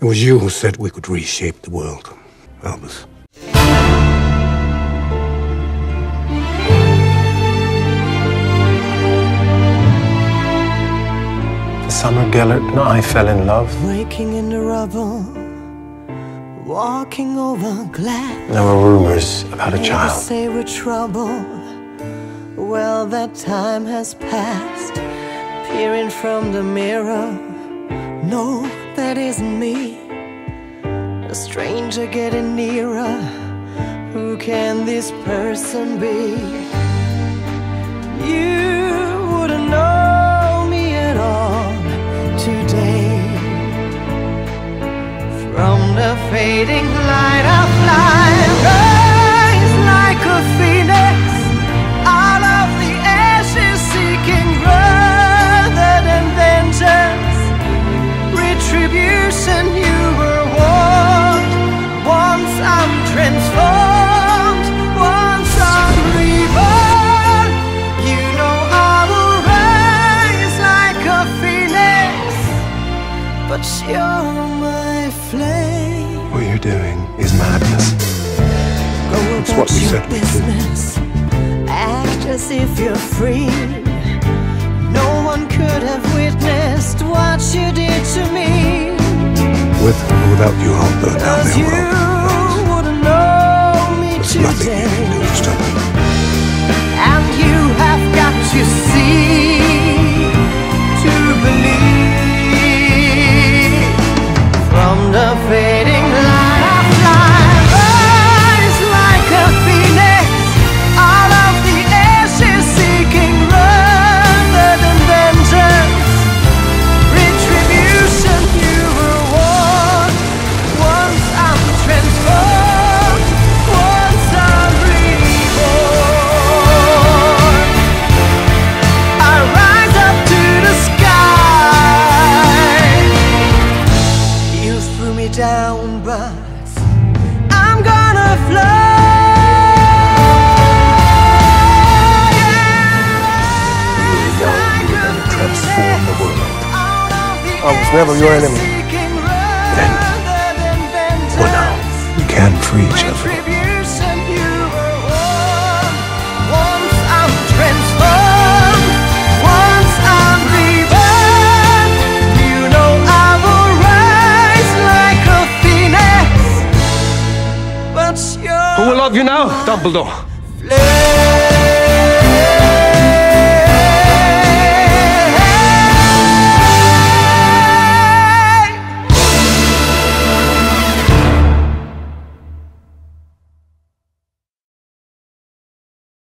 It was you who said we could reshape the world, Albus. The summer Gellert and I fell in love. Waking in the rubble, walking over glass. There were rumors about a People child. say we're trouble. Well, that time has passed. Peering from the mirror. No, that isn't me. A stranger getting nearer. Who can this person be? You wouldn't know me at all today. From the fading light I fly, but you're my flame. What you're doing is madness. Go It's what we said business. Act as if you're free. No one could have witnessed what you did to me. With or without you, I'll burn down you world. Down, but I'm gonna fly. young, you were gonna transform the world. I was never your enemy. Then, well, now, we can free each other. love you now, Dumbledore.